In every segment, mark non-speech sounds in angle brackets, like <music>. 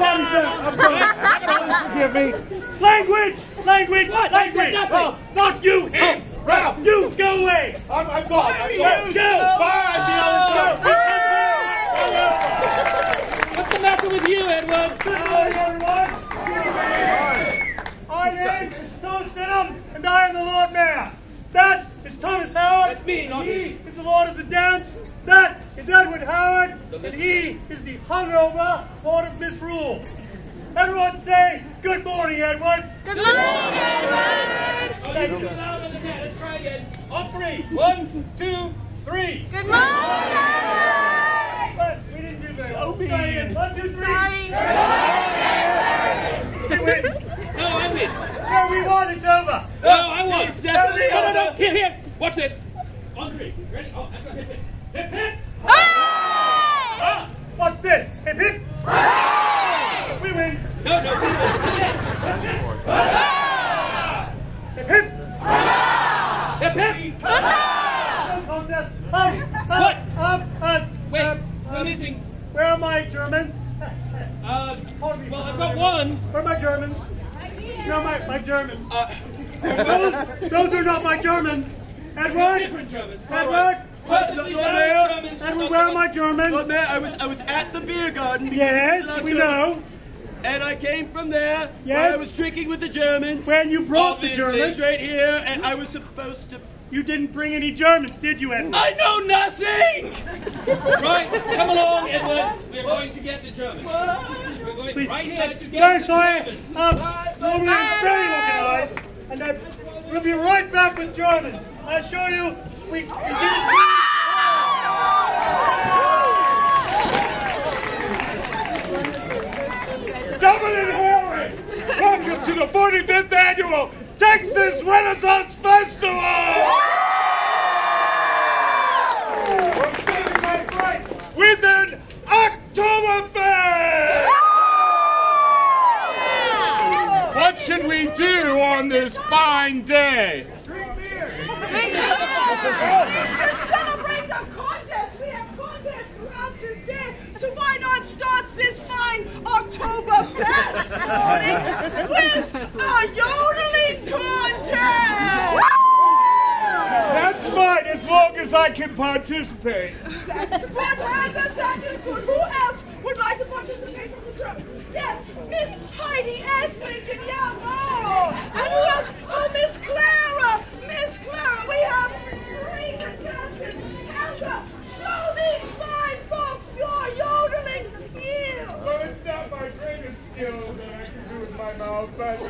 I'm sorry. Forgive me. Language! Language! What? Language! Oh, not you, oh, him! Ralph, You, go away! I'm, I'm gone. I'm gone. Go! Bye. I see how What's the matter with you, Edward? Good everyone! My name is Thomas Denham, and I am the Lord Mayor. That is Thomas Howard. That's me, not He is the Lord of the Dance. That is Edward Howard, and he is the hungover Lord of Misrule. Everyone say, good morning, Edward. Good morning, Edward. Oh, you're too loud on the net. Let's try again. On three. One, two, three. Good morning, Edward. But we didn't do that. So mean. Try again. One, two, three. Sorry. We win. No, I win. No, we won. It's over. No, I won. It's definitely no, no, no. over. Here, here. Watch this. On three. Ready? Oh, that's right. Hip, hip. Hip, hip. Hooray! Ah, what's this? Hip hip. We win. No, no. Hip, Hip hip. hip. Hip, hip. No contest. Um, um, What? Um, um, Wait, um, we're missing. where are my Germans? Uh, well, I've got one. Where are my Germans? Are my, my Germans? those, those are not my Germans. Edward? Different Germans. Edward? Perfectly Lord Mayor. Edward, where are my Germans? Lord Mayor, I was I was at the beer garden. Yes, we know. And I came from there. Yes. Where I was drinking with the Germans. When you brought the Germans, Straight here, and I was supposed to. you didn't bring any Germans, did you, Edward? I know nothing. <laughs> Right, come along, Edward. We're going to get the Germans. We're going Please. right here to get Very the sorry. Germans. Um, normally I'm very organized, and then we'll be right back with Germans. I assure you, we, we didn't. Dublin Harry! Welcome to the 45th annual Texas Renaissance Festival! With an Oktoberfest! What should we do on this fine day? Drink beer. celebrate the contest. We have contests throughout this day. So why not start this fine Oktoberfest morning with a yodeling contest? That's fine as long as I can participate. Who else would like to participate from the drums? Yes, Miss Heidi Essling. Yeah, oh. And who else? Oh, Miss Clara. Miss Clara. We have three contestants. Helga, show these fine folks your yodeling skill. Well, it's not my greatest skill that I can my mouth, but...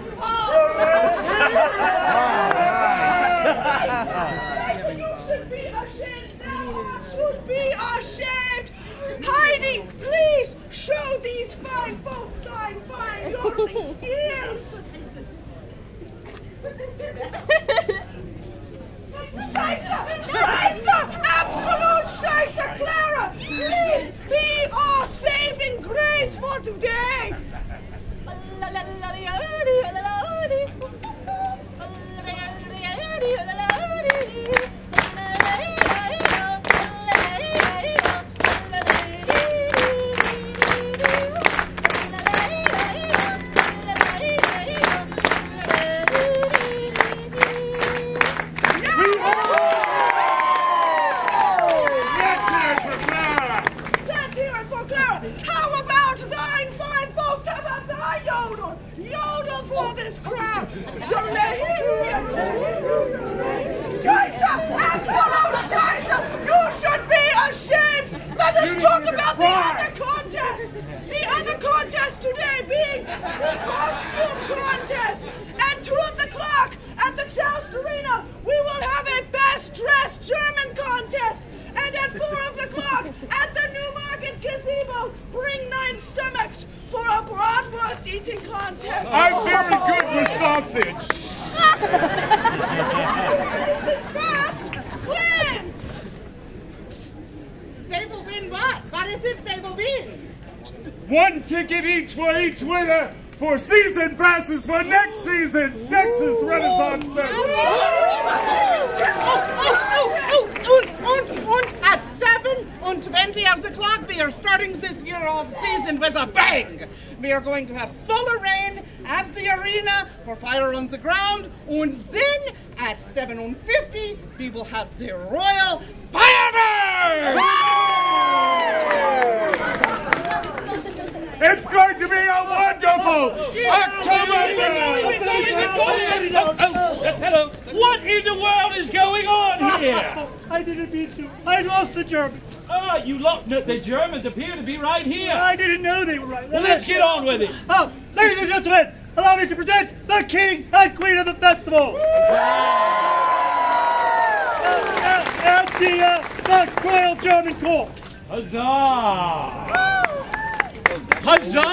You should be ashamed now. Should be ashamed. Heidi, please show these fine folks thine fine yodeling skills. How about thine fine folks? How about thy yodel? Yodel for this crowd. Scheiße! Absolute Scheiße! You should be ashamed! Let us talk about the other contest! The other contest today being the costume contest! At 2 of the clock at the Joust Arena, we will have a best dressed German contest! And at 4 of the clock at the Newmarket Gazebo, bring nine stomachs for a bratwurst eating contest! I'm very good with sausage. First wins! Sable bin what? What is it, Sable bin? One ticket each for each winner for season passes for next season's Texas Renaissance Festival. On 20 of the clock, we are starting this year of season with a bang. We are going to have solar rain at the arena for fire on the ground, and then at 7.50, we will have the royal fireworks! It's going to be a wonderful October! Hello. What in the world is going on here? I didn't mean to. I lost the German. Ah, you lot, no, the Germans appear to be right here. I didn't know they were right. Well, let's get on with it. Oh, ladies and gentlemen, allow me to present the king and queen of the festival. And, and the, uh, the Royal German Court. Huzzah! Huzzah!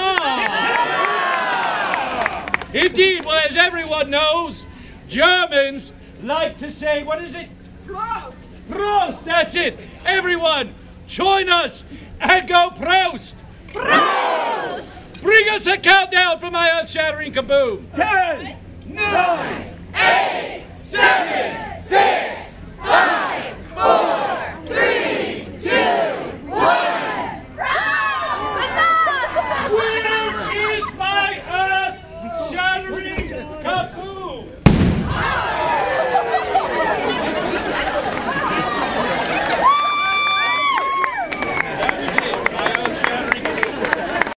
Indeed, well, as everyone knows, Germans like to say, what is it? Prost! Prost! That's it! Everyone, join us and go Prost! Prost! Bring us a countdown for my earth-shattering kaboom! Ten, nine, Eight! seven, six,